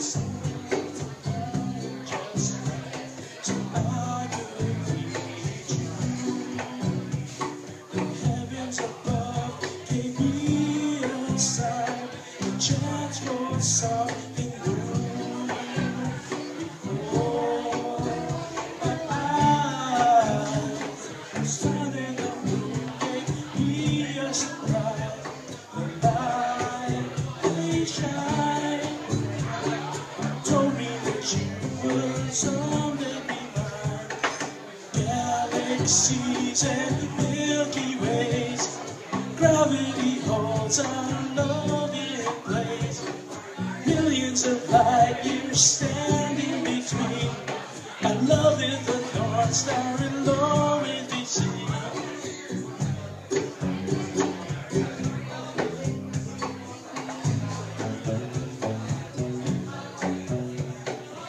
States. Galaxies and Milky Ways, gravity holds our love in place. Millions of light years standing between. Our love is the North Star and always be seen.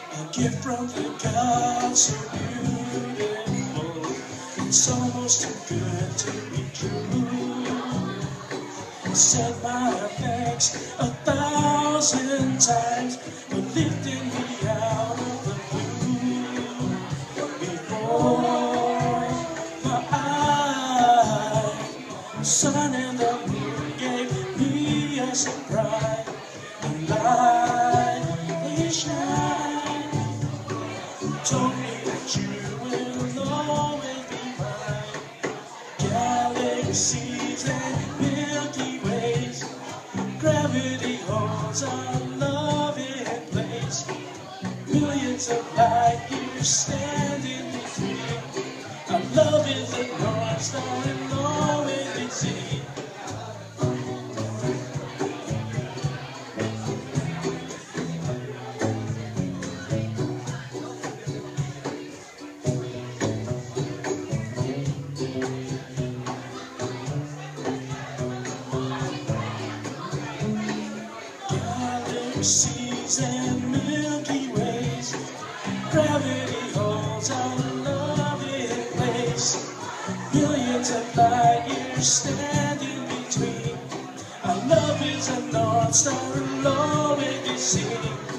A gift from the gods so beautiful. It's almost too good to be true. Said my thanks a thousand times for lifting me out of the blue. Before my eyes, sun and the moon gave me a surprise. And light they shine told me that you will always. Galaxies and Milky Ways, gravity holds our love in place. Millions of light years stand in between. Our love is a North Star and always be seen. Galaxies and Milky Ways, gravity holds our love in place. Billions of light years stand in between. Our love is a North Star, always be seen.